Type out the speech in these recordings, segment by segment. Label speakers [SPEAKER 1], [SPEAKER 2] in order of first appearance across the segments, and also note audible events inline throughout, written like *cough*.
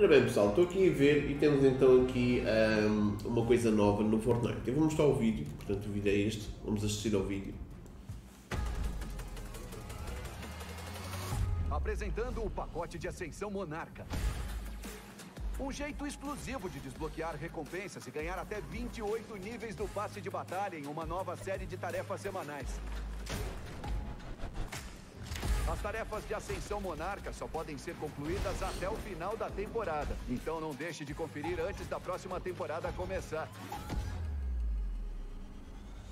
[SPEAKER 1] Ora bem pessoal, estou aqui a ver e temos então aqui um, uma coisa nova no Fortnite. Eu vou mostrar o vídeo, portanto o vídeo é este, vamos assistir ao vídeo.
[SPEAKER 2] Apresentando o pacote de Ascensão Monarca. Um jeito exclusivo de desbloquear recompensas e ganhar até 28 níveis do passe de batalha em uma nova série de tarefas semanais. As tarefas de Ascensão Monarca só podem ser concluídas até o final da temporada. Então não deixe de conferir antes da próxima temporada começar.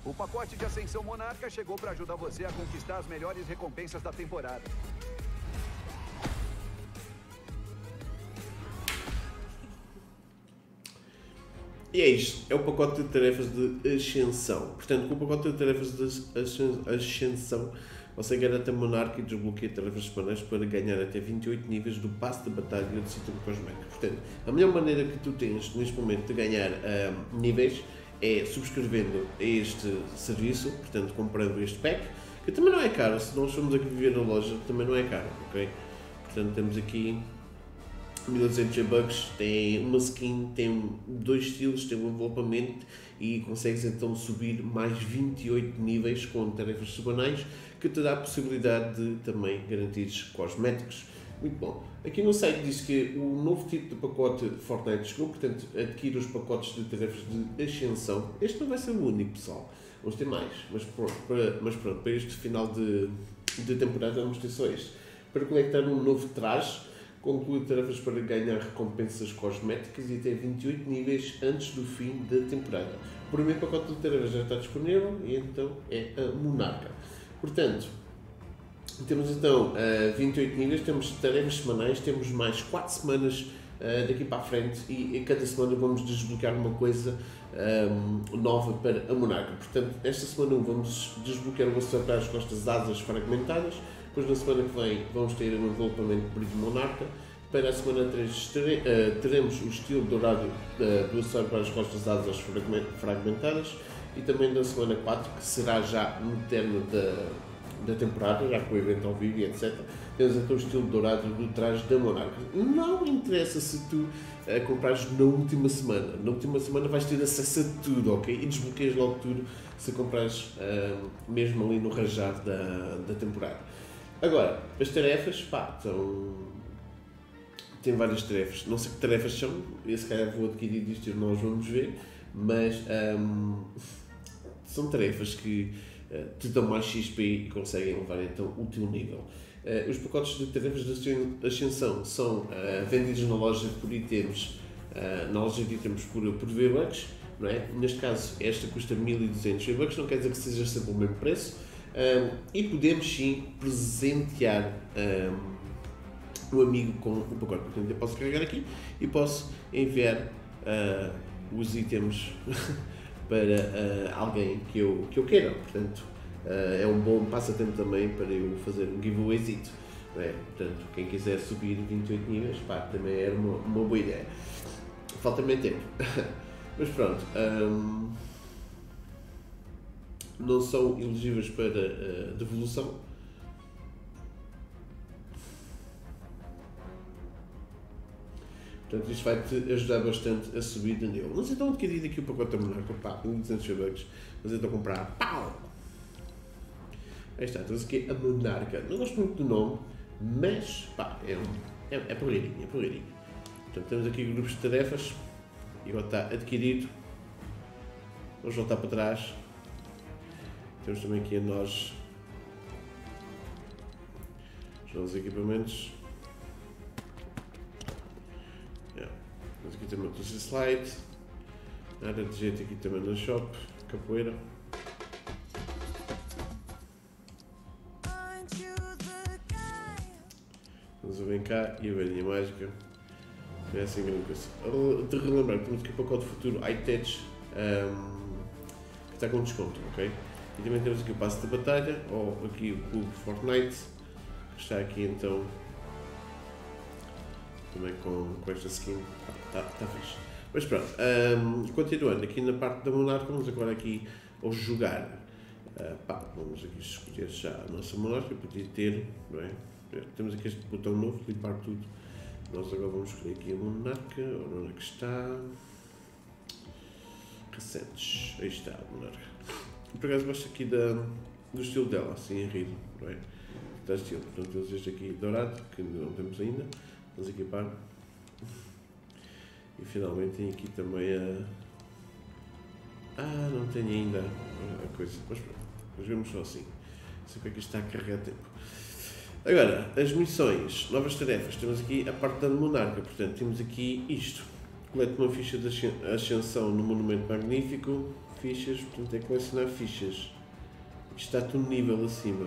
[SPEAKER 2] O pacote de Ascensão Monarca chegou para ajudar você a conquistar as melhores recompensas da temporada.
[SPEAKER 1] E é isto, é o pacote de tarefas de ascensão. Portanto, com o pacote de tarefas de ascensão, você garante a Monarca e desbloqueia tarefas semanais para ganhar até 28 níveis do passe de batalha de Citron Cosmético. Portanto, a melhor maneira que tu tens neste momento de ganhar uh, níveis é subscrevendo este serviço, portanto, comprando este pack, que também não é caro, se nós formos aqui viver na loja, também não é caro, ok? Portanto, temos aqui 1200 bucks, tem uma skin, tem dois estilos, tem um envelopamento e consegues então subir mais 28 níveis com tarefas semanais que te dá a possibilidade de também garantir cosméticos. Muito bom. Aqui no site diz que o novo tipo de pacote Fortnite chegou, portanto adquire os pacotes de tarefas de ascensão. Este não vai ser o único, pessoal. Vamos ter mais, mas pronto, para, mas pronto, para este final de, de temporada vamos ter só este. Para conectar um novo traje, conclui tarefas para ganhar recompensas cosméticas e até 28 níveis antes do fim da temporada. O primeiro pacote de tarefas já está disponível e então é a Monarca. Portanto, temos então uh, 28 níveis, temos tarefas semanais, temos mais 4 semanas uh, daqui para a frente e, cada semana vamos desbloquear uma coisa um, nova para a Monarca. Portanto, esta semana vamos desbloquear o para as costas asas fragmentadas, depois na semana que vem vamos ter um envolvimento de brilho Monarca, para a semana 3 uh, teremos o estilo dourado uh, do acessório para as costas asas fragmentadas, e também na semana 4, que será já no termo da, da temporada, já com o evento ao vivo e etc. Temos então o estilo dourado do traje da Monarca. Não interessa se tu uh, comprares na última semana. Na última semana vais ter acesso a tudo, ok? E desbloqueias logo tudo se comprares uh, mesmo ali no rajar da, da temporada. Agora, as tarefas, pá, são. Tem várias tarefas. Não sei que tarefas são, eu se calhar vou adquirir isto e nós vamos ver, mas. Um, *laughs* são tarefas que uh, te dão mais XP e conseguem levar então o teu nível. Uh, os pacotes de tarefas de ascensão são uh, vendidos na loja por itens, na loja de itens por, por V-Bucks, não é? Neste caso, esta custa 1200 V-Bucks, não quer dizer que seja sempre o mesmo preço. E podemos sim presentear um, o amigo com o pacote. Portanto, eu posso carregar aqui e posso enviar os itens *laughs* para uh, alguém que eu, que eu queira. Portanto, uh, é um bom passatempo também para eu fazer um giveawayzito. É? Portanto, quem quiser subir 28 níveis, pá, também era uma, uma boa ideia. Falta meio tempo. *laughs* Mas pronto. Um, não são elegíveis para uh, devolução Portanto, isto vai-te ajudar bastante a subir de nível. Mas então adquirir aqui o pacote da Monarca, pá, 1200 bucks, mas então comprar, pau! Aí está, temos aqui a Monarca. Não gosto muito do nome, mas, pá, é, um, é, é porreirinho, é porreirinho. Portanto, temos aqui grupos de tarefas, e agora está adquirido. Vamos voltar para trás. Temos também aqui a nós os equipamentos. Temos aqui também outros slide. Nada de jeito aqui também no shop. Capoeira. Vamos ver cá e a velhinha mágica. É assim grande coisa. De relembrar, temos aqui o pacote futuro iTech um, que está com desconto, ok? E também temos aqui o passo de batalha, ou aqui o clube Fortnite, que está aqui então também com, com esta skin. Está tá fixe. Mas pronto, um, continuando aqui na parte da monarca, vamos agora aqui ao jogar. Uh, pá, vamos aqui escolher já a nossa monarca, podia ter, não é? Temos aqui este botão novo, limpar tudo. Nós agora vamos escolher aqui a Monarca, onde é que está? Recentes, aí está a Monarca. Por acaso gosto aqui da, do estilo dela, assim em rido, não é? Estilo, portanto temos este aqui dourado, que não temos ainda, vamos equipar. E finalmente tem aqui também a. Ah, não tenho ainda a coisa, mas pronto, mas vemos só assim. Sempre que isto está a carregar tempo. Agora, as missões, novas tarefas, temos aqui a parte da monarca, portanto temos aqui isto. Colete uma ficha de ascensão no Monumento Magnífico, fichas, portanto é colecionar fichas. Isto está tudo nível acima.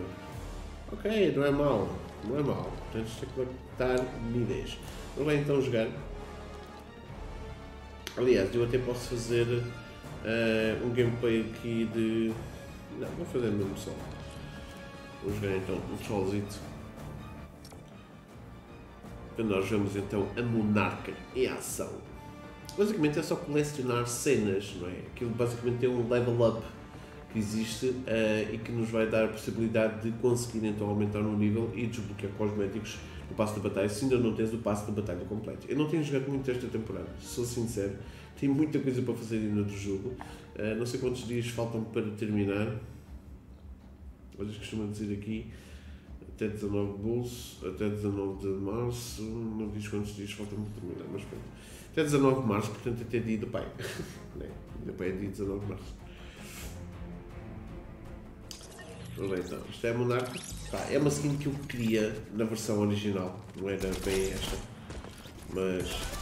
[SPEAKER 1] Ok, não é mau, não é mau. Portanto isto é coletar níveis. Vamos lá então jogar. Aliás, eu até posso fazer uh, um gameplay aqui de. Não, vou fazer mesmo só. Vou jogar então um solzito. Nós vemos então a Monarca em ação. Basicamente é só colecionar cenas, não é? Aquilo basicamente tem um level up que existe uh, e que nos vai dar a possibilidade de conseguir então aumentar o nível e desbloquear cosméticos no passo de batalha, se ainda não tens o passo de batalha completo. Eu não tenho jogado muito esta temporada, sou sincero, tenho muita coisa para fazer ainda do jogo, uh, não sei quantos dias faltam para terminar, vocês costumam dizer aqui, até 19 de bolso, até 19 de março, não diz quantos dias faltam para terminar, mas pronto. Até 19 de março, portanto até dia do pai. *laughs* né? Ainda pai é dia 19 de março. Lá então. Isto é Monarca. Pá, é uma skin que eu queria na versão original. Não era bem esta. Mas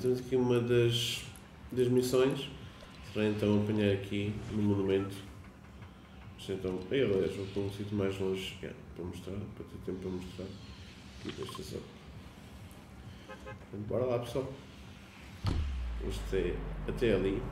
[SPEAKER 1] temos aqui uma das, das missões. Será então apanhar aqui no monumento. Então, aí, aliás, vou para um sítio mais longe é, para mostrar, para ter tempo para mostrar. Aqui da estação. Então, bora lá, pessoal. Este é até ali.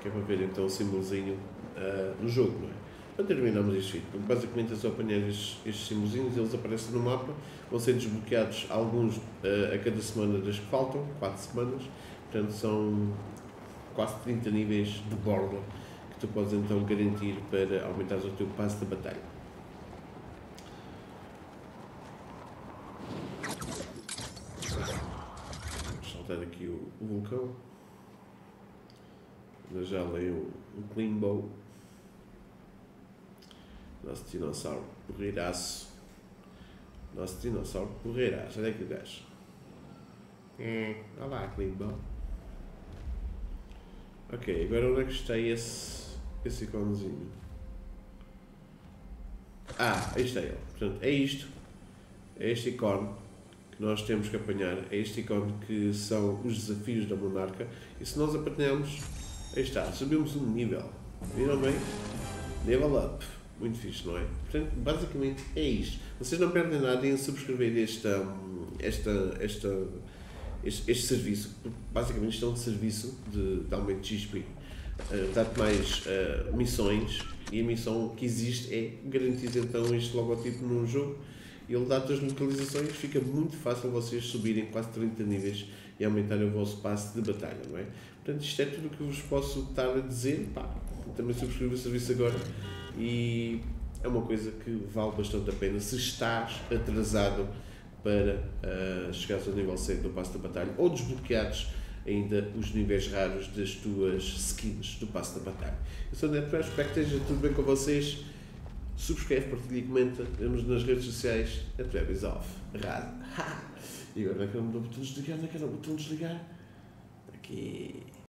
[SPEAKER 1] Que é para ver então o símbolozinho uh, no jogo, não é? Então terminamos este vídeo. Basicamente é só apanhar estes, estes símbolozinhos, eles aparecem no mapa, vão ser desbloqueados alguns uh, a cada semana das que faltam, 4 semanas, portanto são quase 30 níveis de borda que tu podes então garantir para aumentar o teu passo de batalha. Vamos saltar aqui o, o vulcão. Já leio o, o Climbo. Nosso dinossauro porreiraço. Nosso dinossauro porreiraço. Olha aqui o gajo. Hum, olha lá, que lindo. Ok, agora onde é que está esse, esse iconezinho? Ah, aí está ele. Portanto, é isto. É este ícone que nós temos que apanhar. É este ícone que são os desafios da monarca. E se nós apanhamos, aí está, subimos um nível. Viram bem? Level up. Muito fixe, não é? Portanto, basicamente é isto. Vocês não perdem nada em subscrever esta, esta, esta, este, este serviço. Basicamente, isto é um serviço de, de aumento de XP. Uh, Dá-te mais uh, missões e a missão que existe é garantir então este logotipo num jogo. Ele dá-te as localizações, fica muito fácil vocês subirem quase 30 níveis e aumentarem o vosso passe de batalha, não é? Portanto, isto é tudo o que vos posso estar a dizer. Pá, também subscrevo o serviço agora e é uma coisa que vale bastante a pena se estás atrasado para uh, chegares ao nível 100 do passo da batalha ou desbloqueares ainda os níveis raros das tuas skins do passo da batalha. Eu sou o Netflix, espero que esteja tudo bem com vocês. Subscreve, partilha e comenta. Vemos nas redes sociais. Netweb is off. Errado. E agora naquele botão de desligar, naquele botão de desligar. Aqui.